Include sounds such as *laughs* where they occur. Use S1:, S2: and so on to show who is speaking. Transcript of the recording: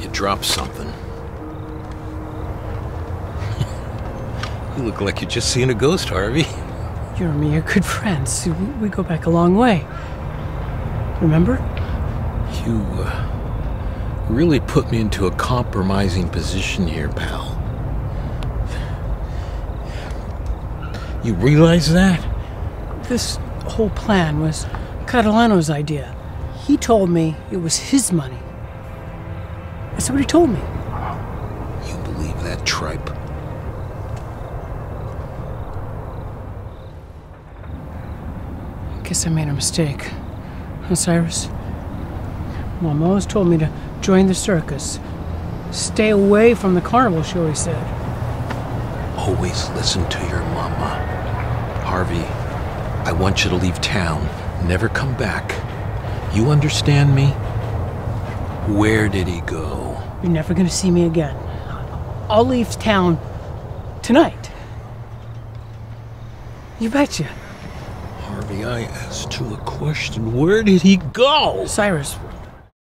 S1: You dropped something. *laughs* you look like you just seen a ghost, Harvey.
S2: You and me are good friends. We go back a long way. Remember?
S1: You uh, really put me into a compromising position here, pal. You realize that?
S2: This whole plan was Catalano's idea. He told me it was his money. That's what he told me.
S1: You believe that tripe?
S2: I Guess I made a mistake. Cyrus? Mom always told me to join the circus. Stay away from the carnival, she always said.
S1: Always listen to your mama. Harvey, I want you to leave town. Never come back. You understand me? Where did he go?
S2: You're never gonna see me again. I'll leave town tonight. You betcha.
S1: Harvey, I asked you a question. Where did he go?
S2: Cyrus,